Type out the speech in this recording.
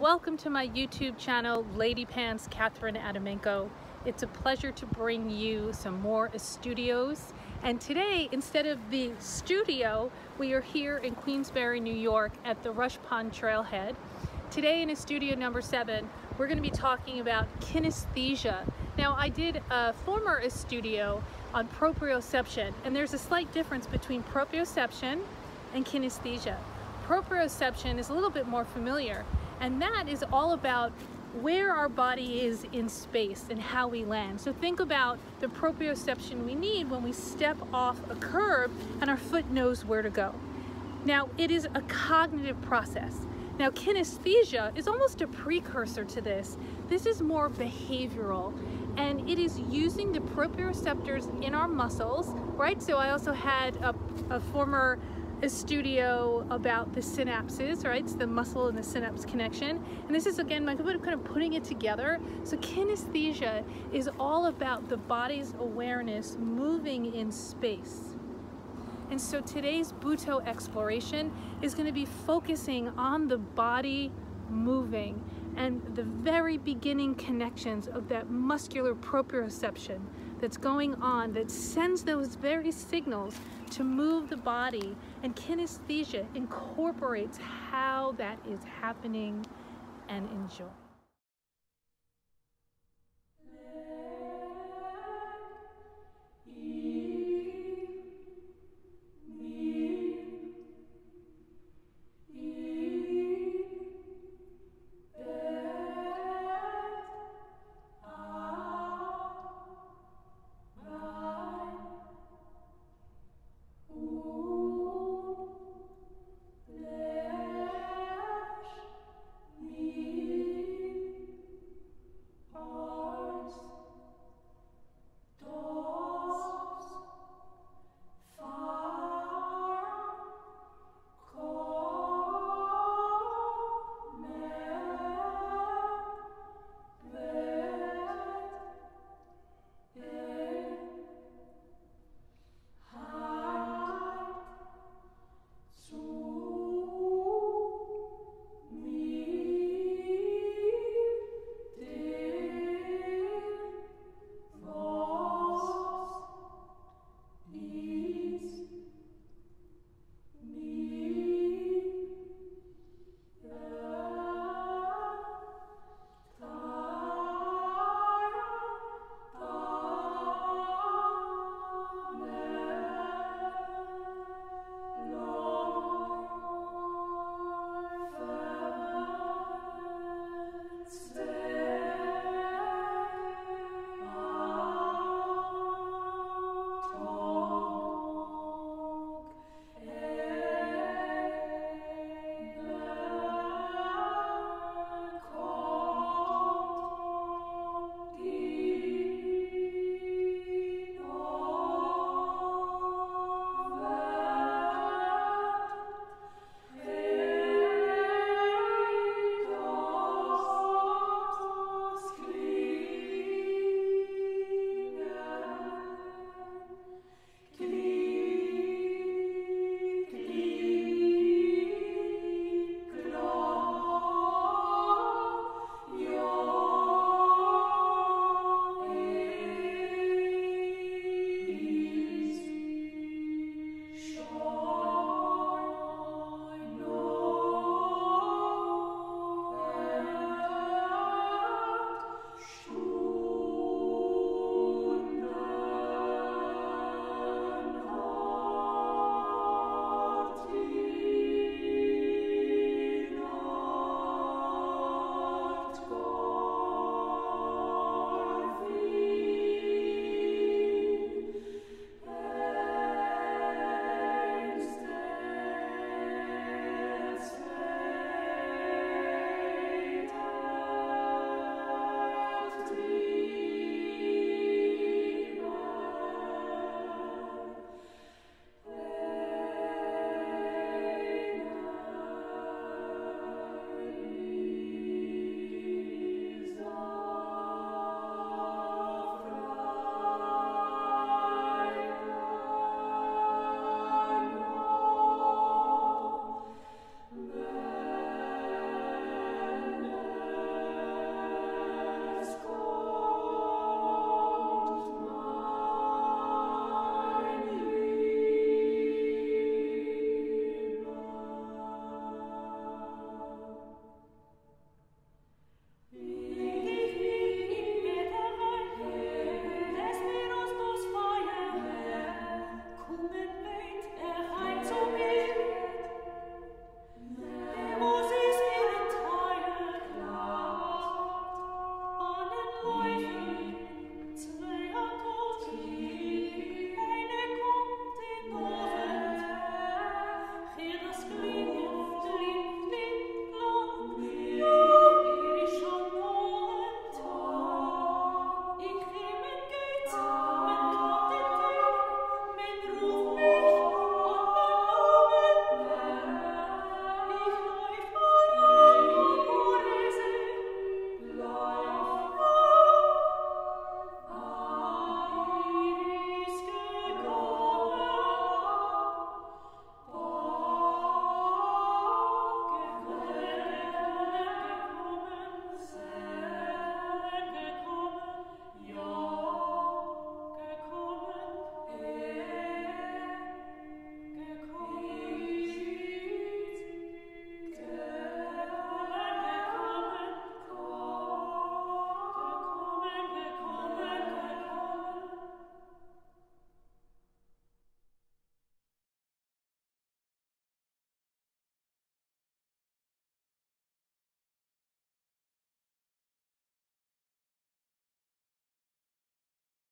Welcome to my YouTube channel, Lady Pants Katherine Adamenko. It's a pleasure to bring you some more studios. And today, instead of the studio, we are here in Queensbury, New York at the Rush Pond Trailhead. Today in studio number seven, we're gonna be talking about kinesthesia. Now, I did a former studio on proprioception, and there's a slight difference between proprioception and kinesthesia. Proprioception is a little bit more familiar, and that is all about where our body is in space and how we land. So think about the proprioception we need when we step off a curb and our foot knows where to go. Now, it is a cognitive process. Now, kinesthesia is almost a precursor to this. This is more behavioral, and it is using the proprioceptors in our muscles, right? So I also had a, a former a studio about the synapses, right? It's the muscle and the synapse connection. And this is again, my kind of putting it together. So kinesthesia is all about the body's awareness moving in space. And so today's Butoh exploration is going to be focusing on the body moving and the very beginning connections of that muscular proprioception that's going on that sends those very signals to move the body and kinesthesia incorporates how that is happening and enjoy. Lord.